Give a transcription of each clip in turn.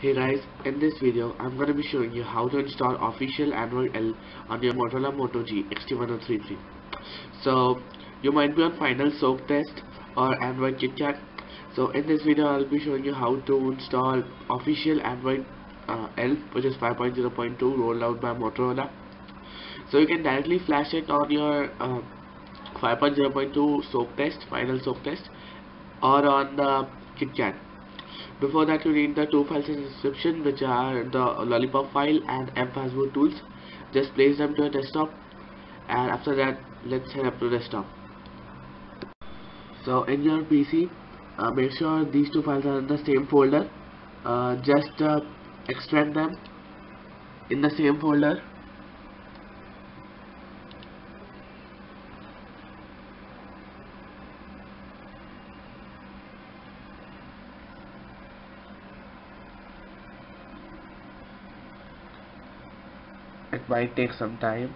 Hey guys, in this video I'm going to be showing you how to install official Android L on your Motorola Moto G XT1033. So you might be on final soak test or Android KitKat. So in this video I'll be showing you how to install official Android uh, L which is 5.0.2 rolled out by Motorola. So you can directly flash it on your uh, 5.0.2 soak test, final soak test or on the KitKat before that you need the two files in description which are the lollipop file and mfastboot tools. Just place them to your desktop. And after that let's head up to desktop. So in your PC uh, make sure these two files are in the same folder. Uh, just uh, extract them in the same folder it might take some time.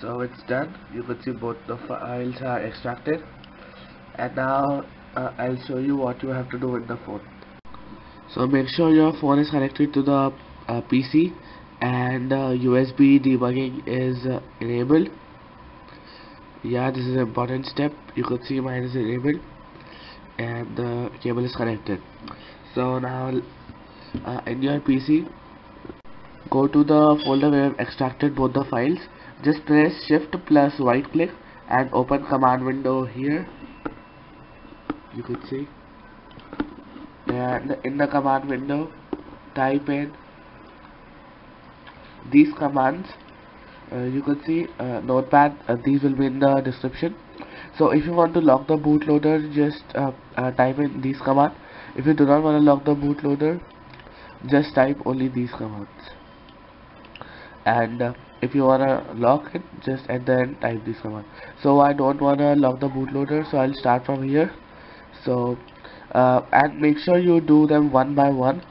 So it's done. You can see both the files are extracted. And now uh, I'll show you what you have to do with the phone. So make sure your phone is connected to the uh, PC and uh, USB debugging is uh, enabled. Yeah this is an important step. You could see mine is enabled. And the cable is connected. So now uh, in your PC go to the folder where I've extracted both the files. Just press shift plus right click and open command window here. You could see. And in the command window type in these commands uh, you can see uh, notepad uh, these will be in the description. So if you want to lock the bootloader just uh, uh, type in these commands. If you do not want to lock the bootloader just type only these commands. And uh, if you want to lock it just at the end type this command so I don't want to lock the bootloader so I'll start from here. So and make sure you do them one by one.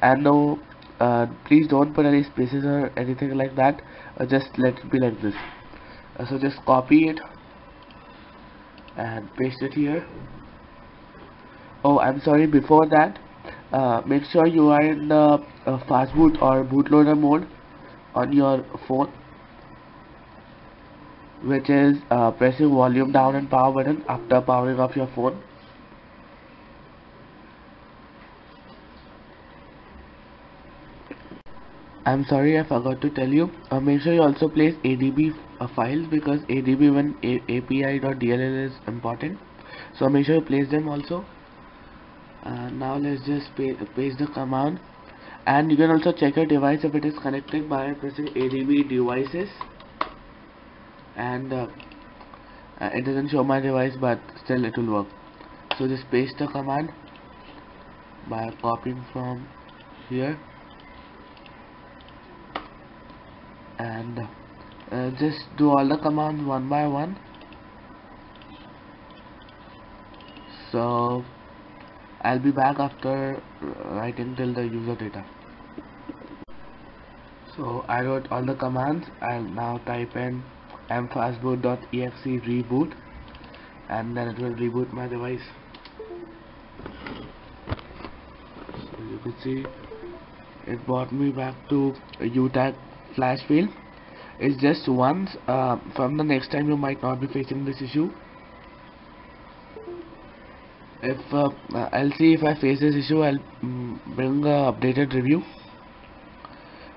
And no uh, please don't put any spaces or anything like that. Uh, just let it be like this. Uh, so just copy it and paste it here. Oh I'm sorry before that uh, make sure you are in the uh, fastboot or bootloader mode on your phone which is uh, pressing volume down and power button after powering off your phone I'm sorry I forgot to tell you. Uh, make sure you also place ADB uh, files because ADB1 API.dll is important. So make sure you place them also. Uh, now let's just paste the command. And you can also check your device if it is connected by pressing ADB devices. And uh, uh, it doesn't show my device but still it will work. So just paste the command by copying from here and uh, just do all the commands one by one. So I'll be back after writing till the user data. So I wrote all the commands. I'll now type in mfastboot.exe reboot. And then it will reboot my device. So you can see it brought me back to UTAG flash fail. Is just once uh, from the next time you might not be facing this issue. If uh, I'll see if I face this issue I'll mm, bring a updated review.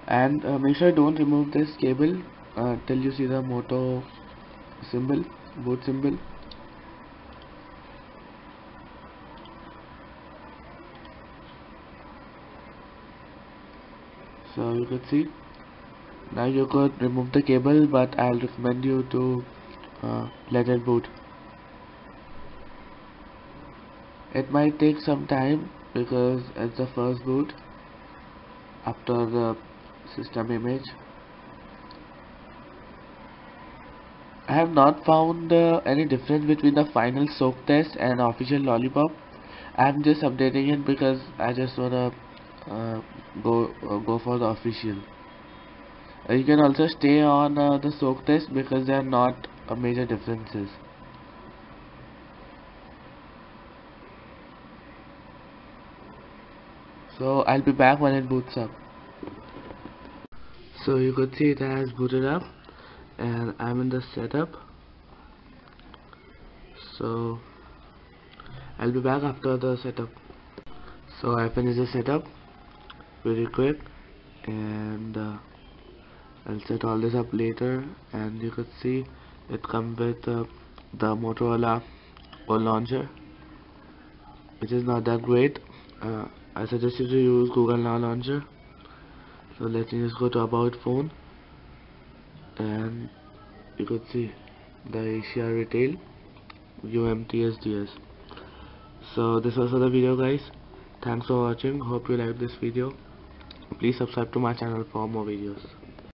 And uh, make sure don't remove this cable uh, till you see the moto symbol boot symbol. So you can see now you could remove the cable but I'll recommend you to uh, let it boot. It might take some time because it's the first boot after the system image. I have not found uh, any difference between the final soak test and official lollipop. I'm just updating it because I just wanna uh, go uh, go for the official you can also stay on uh, the soak test because there are not uh, major differences. So I'll be back when it boots up. So you could see it has booted up and I'm in the setup. So I'll be back after the setup. So I finished the setup very quick and uh, I'll set all this up later and you could see it comes with uh, the Motorola launcher which is not that great. Uh, I suggest you to use Google Now launcher. So let me just go to about phone and you could see the Asia retail UMTSDS so this was for the video guys. Thanks for watching. Hope you liked this video. Please subscribe to my channel for more videos